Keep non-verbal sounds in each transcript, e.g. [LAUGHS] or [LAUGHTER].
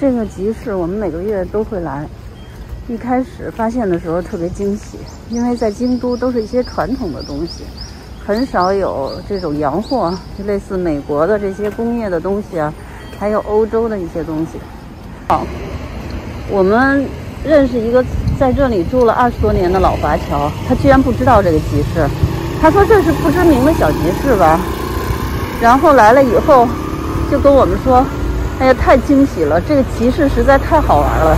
这个集市我们每个月都会来。一开始发现的时候特别惊喜，因为在京都都是一些传统的东西，很少有这种洋货，就类似美国的这些工业的东西啊，还有欧洲的一些东西。好，我们认识一个在这里住了二十多年的老华侨，他居然不知道这个集市，他说这是不知名的小集市吧。然后来了以后，就跟我们说：“哎呀，太惊喜了！这个集市实在太好玩了。”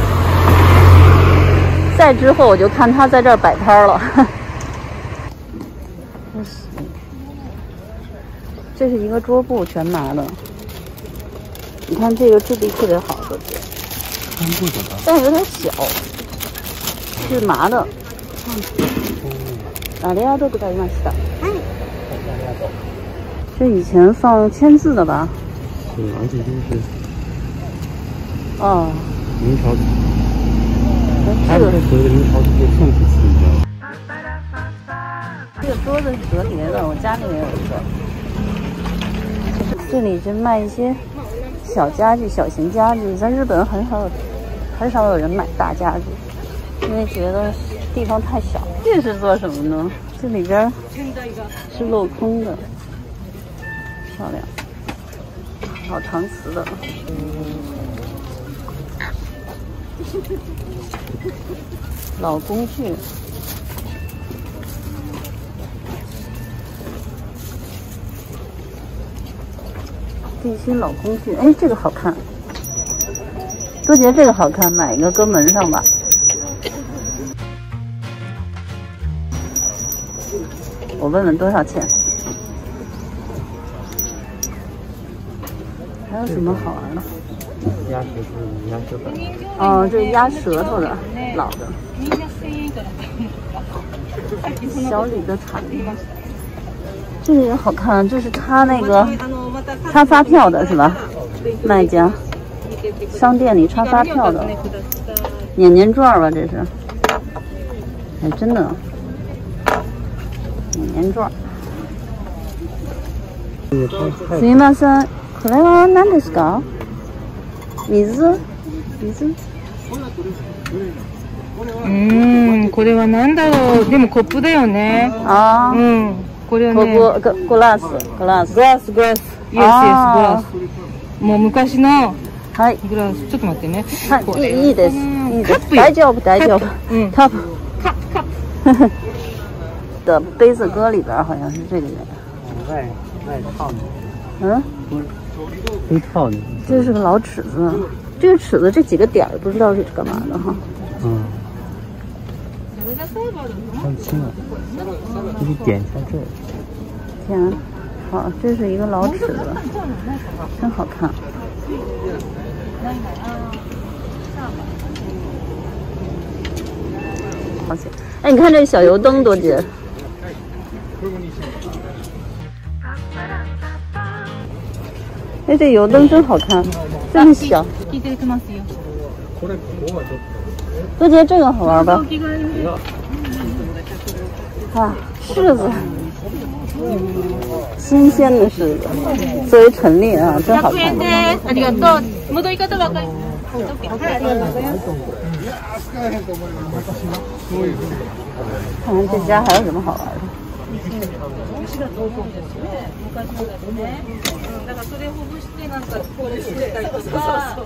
再之后，我就看他在这儿摆摊了。[LAUGHS] 这是一个桌布，全麻的。你看这个质地特别好，的，但有点小，是麻的。ありがとうございました。这以前放签字的吧？对，而且都是 哦，明朝，这个他们所谓的明朝是做宋体字，你知道吗？这个桌子是折叠的，我家里面有一个。这里是卖一些小家具、小型家具，在日本很少有很少有人买大家具，因为觉得地方太小。这是做什么呢？这里边是镂空的，漂亮，好搪瓷的。[LAUGHS] 老工具。这些老工具，哎，这个好看。多杰，这个好看，买一个搁门上吧。我问问多少钱？有什么好玩的？鸭舌是鸭舌本，哦，这是压舌头的，老的。[LAUGHS] 小李的铲子，这个也好看，这是他那个插发票的是吧？卖家，商店里插发票的，年年状吧，这是。哎，真的，年年状。这个太太すみません、 これは何ですか？水？水？うーん、これはなんだろう？でもコップだよね。あうー、ん。これはこね、こググラス、グラスグ。ラス、グラス。イエス、イエス、グあラス。もう昔のはい。グラス、ちょっと待ってね。こはい、れいいいいです。うんいいです。カップよ大丈夫、大丈夫。うん。カップ。的杯子歌里边好像是这个人。外外套的，嗯，黑套呢，这是个老尺子。这个尺子这几个点儿不知道是干嘛的哈。嗯，看清了，这个点一下这儿，天，好，这是一个老尺子，真好看。好些。哎，你看这小油灯多结。哎，这油灯真好看，这么小。聞いてきますよ。多杰，这个好玩吧？啊，柿子，新鲜的柿子，作为陈列啊，真好100看円。です。ありがとう。戻り 方わかり看看这家还有什么好玩的？だからそれをほぐしてなん。かこうしてたりとか。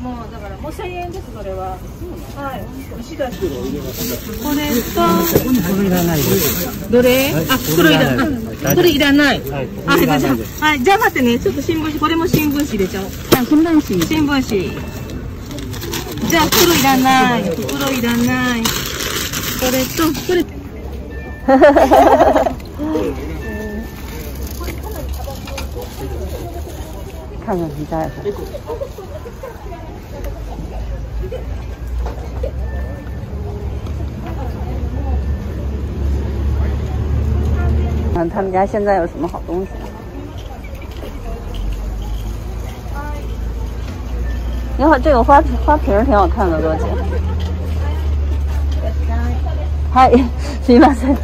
もうだからもう1000円ですそれは。はい。石だし。これとこれいらないです。どれ？あ袋いらない。これいらない。はい、あ、じゃあ。はい、じゃあ待ってね、ちょっと新聞紙、これも新聞紙入れちゃおう。看新闻纸，新聞紙。じゃあ袋いらない。袋いらない。これと、これ。看看你家有啥。看他们家现在有什么好东西？你好，这个花瓶花瓶儿挺好看的，多姐。嗨，すみません。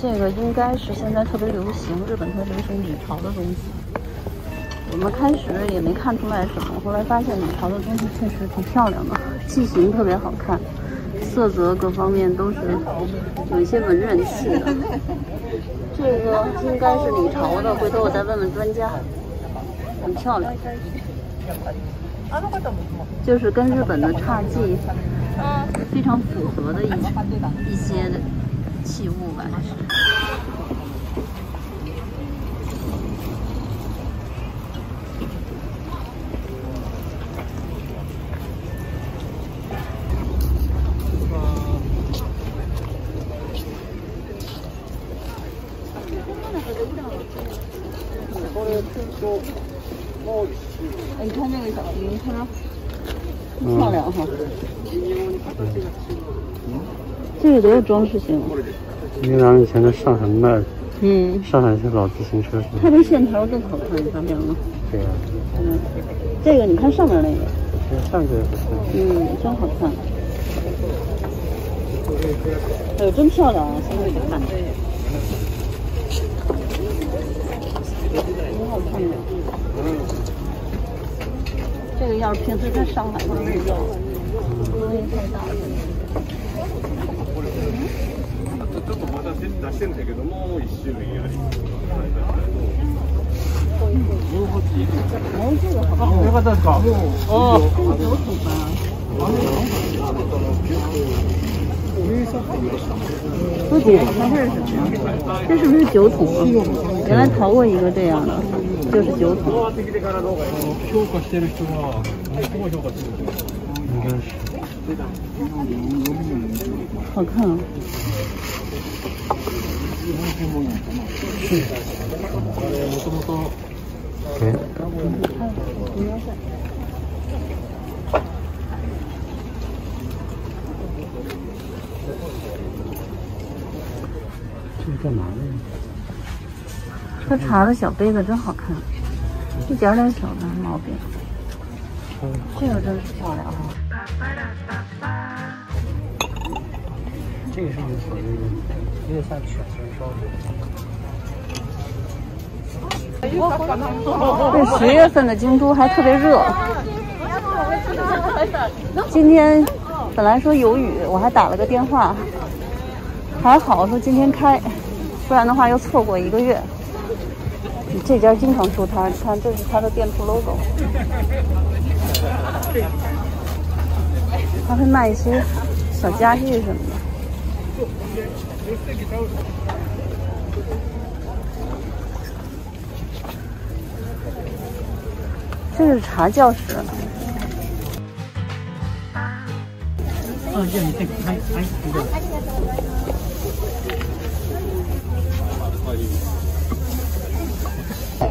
这个应该是现在特别流行，日本特别流行女潮的东西。我们开始也没看出来什么，后来发现鸟巢的东西确实挺漂亮的，器型特别好看，色泽各方面都是有一些文人气的。这个应该是李朝的，回头我再问问专家。很漂亮，就是跟日本的侘寂 [LAUGHS] 非常符合的一一些的器物吧，这是。哎，你看这个小银叉，漂亮哈！这个多有装饰性啊！因为咱们以前在上海卖，嗯，上海是老自行车是它这线条更好看，你发现了吗？对呀，嗯，这个你看上面那个，上个也不错。嗯，真好看。哎呦，真漂亮啊！现在看，挺好看的。这个要是平时在上海就没有，因为太大了。ちょっとまだ出してんだけども、一種類あります。哎，这个好看。よかったですか。哦，这个酒桶吧。不姐，它这是什么呀？这是不是酒桶啊？原来淘过一个这样的，就是酒桶。評価し てる人はどう評価するんですか。应该是。好看啊！もともと。え。这是干嘛的？喝茶的小杯子真好看，一点点小的毛病。这个真是漂亮啊！ 这个是属于有点像犬身烧这十月份的京都还特别热。今天本来说有雨，我还打了个电话，还好说今天开，不然的话又错过一个月。这家经常出摊，你看这是他的店铺 logo。他会卖一些小家具什么的。这是茶教室。啊，じゃあ見て、はい、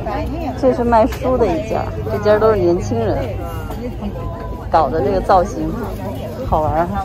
はい、这是卖书的一家，这家都是年轻人搞的这个造型，好玩哈。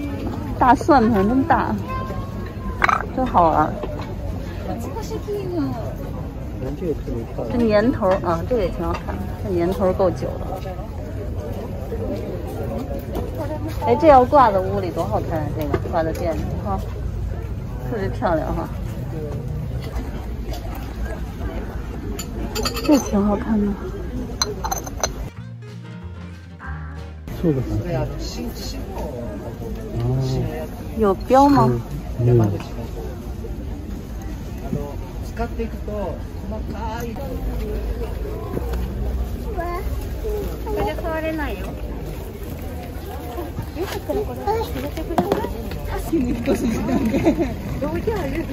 大算盘真大，真好玩。这。年头啊，这个也挺好看，这年头够久了。哎，这要挂在屋里多好看啊！这个挂在店里哈，特别漂亮哈。这挺好看的，そうですね。よっぴょ。山口のうあの使っていくと細かい。これ触れないよ。たこれ入れてくい？足に少しで。どうじゃね。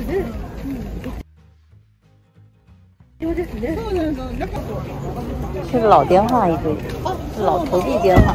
是老电话一堆，是老投币电话。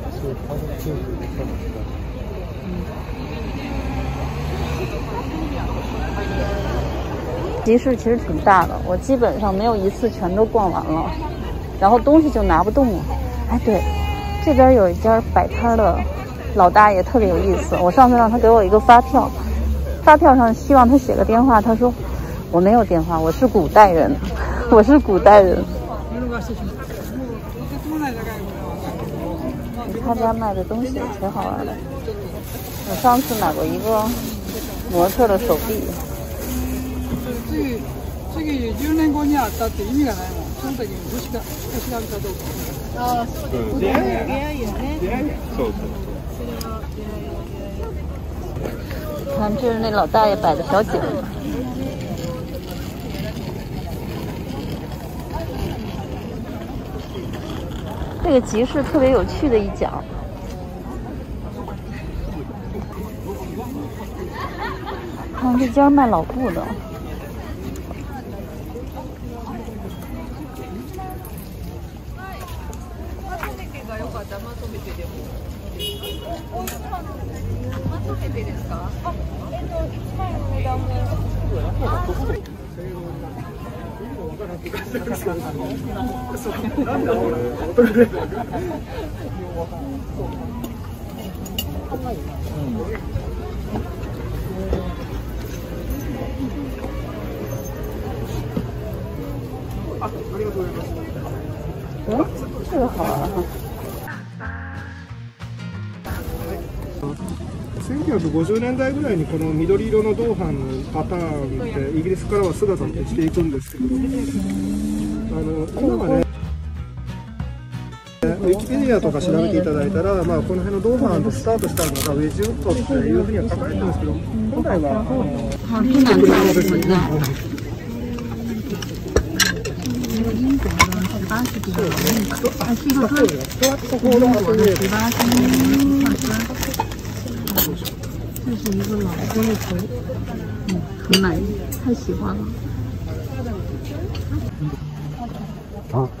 集市其实挺大的，我基本上没有一次全都逛完了，然后东西就拿不动了。哎，对，这边有一家摆摊的老大爷特别有意思，我上次让他给我一个发票，发票上希望他写个电话，他说我没有电话，我是古代人，我是古代人。他家卖的东西也挺好玩的，我上次买过一个模特的手臂。次次10年後にあったって意味がないもんその時に星が星が見たどうかうん出会い出会いよね出会いそうそう看，这是那老大爷摆的小景。 这个集市特别有趣的一角，看这家卖老布的，1950年代ぐらいにこの緑色の銅板のパターンってイギリスからは姿を消していくんです。けどあの今はねウィキペディアとか調べていただいたら、まあ、この辺の銅板でスタートしたのがウェジウッドっていうふうには書かれてるんですけど今回はあの好，这两条是存在。英国的是八十几个老印版，它是一个歌，英国的十八世纪唱歌。这是一个老玻璃头，嗯，很满意，太喜欢了。啊。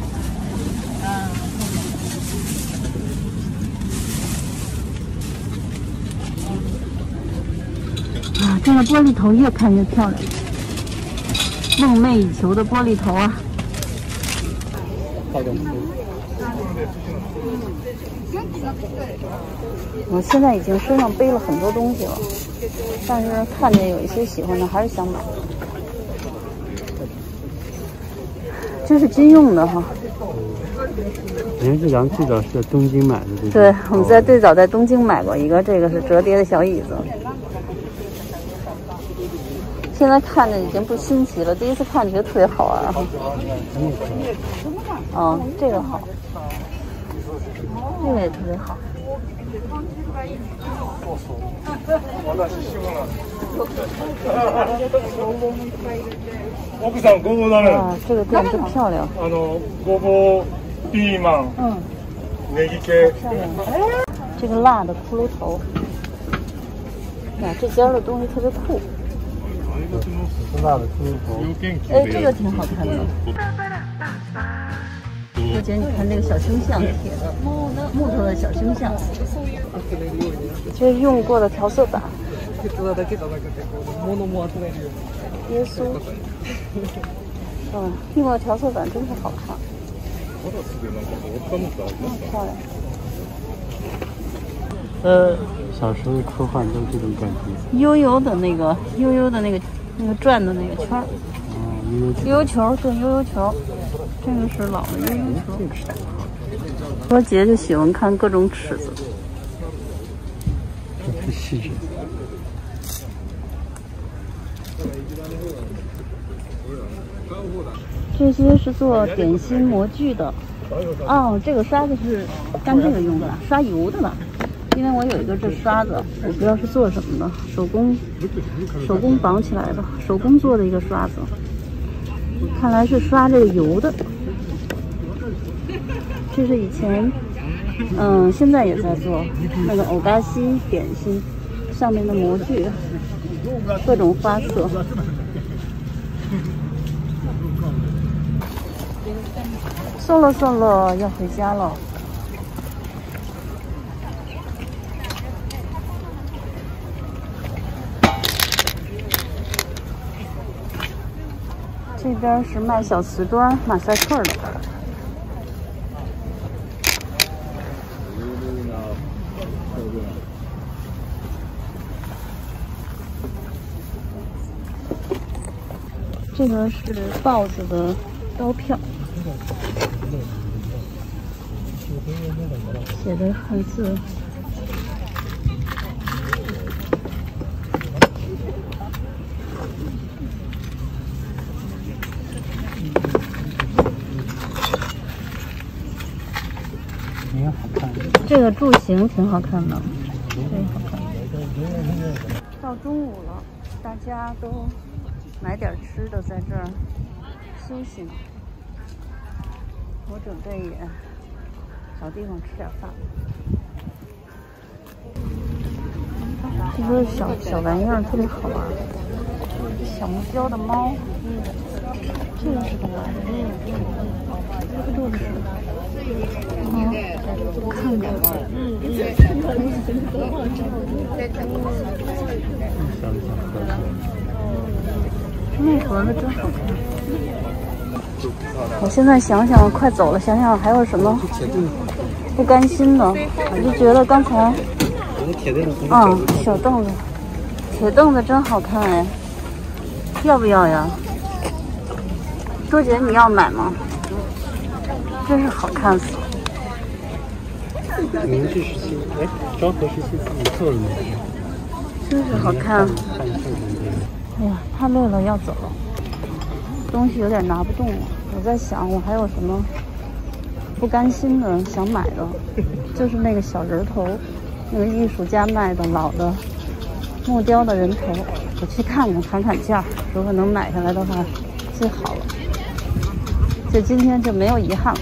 这个玻璃头越看越漂亮，梦寐以求的玻璃头啊！我现在已经身上背了很多东西了，但是看见有一些喜欢的，还是想买。这是军用的哈，人家这咱们最早是在东京买的，对对，我们在最早在东京买过一个，这个是折叠的小椅子。现在看着已经不新奇了，第一次看觉得特别好玩哈。嗯，这个好，这个也特别好。奥さんごぼうだね哇，这个店真漂亮。あのごぼうピーマン嗯，ネギ系漂亮。这个辣的骷髅头，呀，这家的东西特别酷。 辣的骷髅头。哎，这个挺好看的。而且你看那个小胸像，铁的木头的小胸像，这是用过的调色板。耶稣，嗯，用过的调色板真是好看，漂亮。呃，小时候的科幻都是这种感觉。悠悠的那个，悠悠的那个，那个转的那个圈儿，悠悠球，对，悠悠球。这个是老的悠悠车。多杰就喜欢看各种尺子。太细致。这些是做点心模具的。哦，这个刷子是干这个用的，刷油的吧？因为我有一个这刷子，我不知道是做什么的，手工手工绑起来的，手工做的一个刷子，看来是刷这个油的。这是以前，嗯，现在也在做那个欧巴西点心上面的模具，各种花色。送了送了，要回家了。边是卖小瓷砖、马赛克的。这个是豹子的刀票，写的汉字。也好看。这个柱形挺好看的，这个好看。到中午了，大家都买点吃的，在这儿休息呢。我准备也找地方吃点饭。这个小小玩意儿特别好玩，小木雕的猫。这个是干嘛的？这个是。嗯，看着。那盒子真好看。我现在想想，快走了，想想还有什么不甘心的，我就觉得刚才，嗯，小凳子，铁凳子真好看哎，要不要呀？周姐，你要买吗？真是好看死了。明治时期，哎，昭和时期自己做的那个。真是好看。哎呀，太累了，要走了。东西有点拿不动了。我在想，我还有什么不甘心的想买的？就是那个小人头，那个艺术家卖的老的木雕的人头，我去看看，砍砍价，如果能买下来的话，最好了。就今天就没有遗憾了。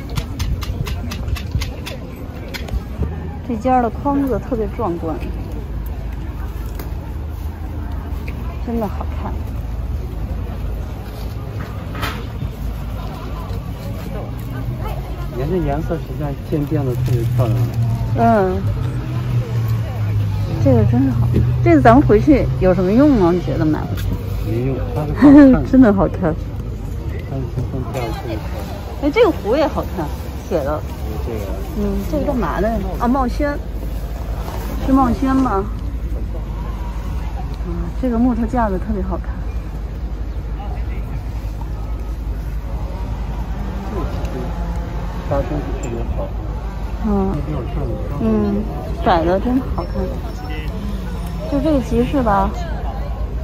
这家的框子特别壮观，真的好看。沿着颜色实际上渐变的特别漂亮。嗯，这个真是好。这个咱们回去有什么用吗？你觉得买回去？没用，它是。[LAUGHS] 真的好看。哎，这个壶也好看，铁的。这个。嗯，这个干嘛的？啊，茂轩。是茂轩吗？啊，这个木头架子特别好看。搭东西特别好。嗯。嗯，摆的真好看。就这个集市吧，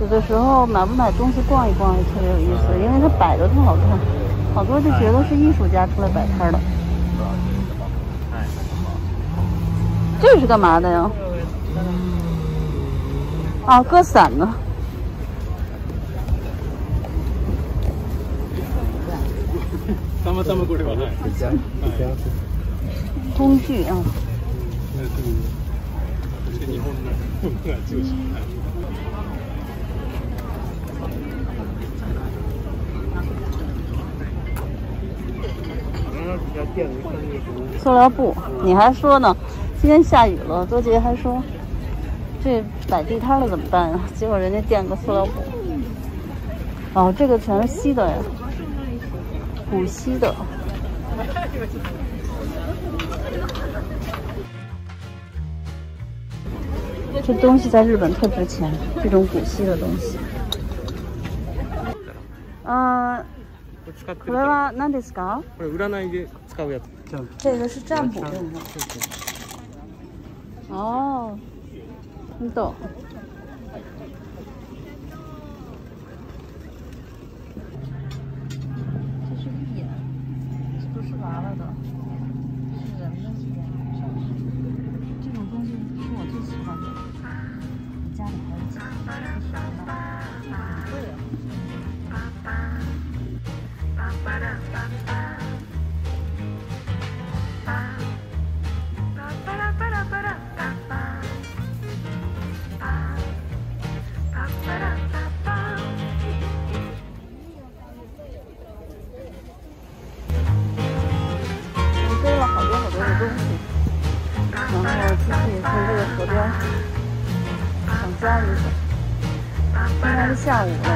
有的时候买不买东西逛一逛也特别有意思，因为它摆的特好看，好多就觉得是艺术家出来摆摊的。这是干嘛的呀？啊，搁伞呢。工具啊。塑料布，你还说呢？今天下雨了，周杰还说。这摆地摊了怎么办呀？[LAUGHS] 结果人家垫个塑料布。哦，这个全是锡的呀，古锡的。这东西在日本特值钱，这种古锡的东西。嗯， 使ってるこれは何ですか？これ占いで使うやつじゃあ这个是占卜用的。 哦，你懂。下午了，